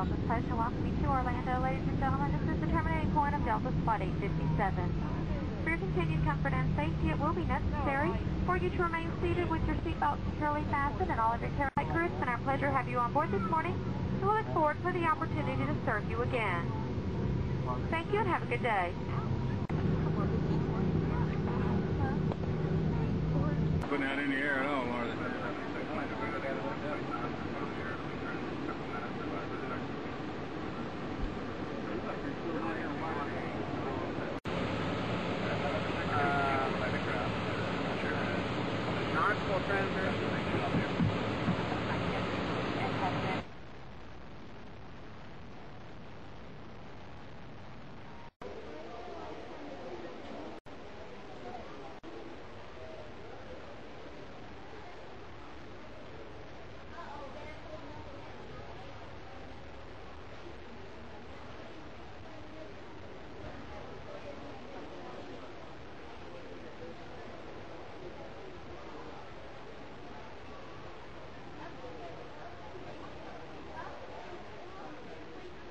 To welcome you to Orlando. Ladies and gentlemen, this is the terminating point of Delta's Flight 857. For your continued comfort and safety, it will be necessary for you to remain seated with your seatbelt securely fastened and all of your carry crew. It's been our pleasure to have you on board this morning. We look forward for the opportunity to serve you again. Thank you and have a good day. Putting out in the air at all, are they? Knoxville Transmission.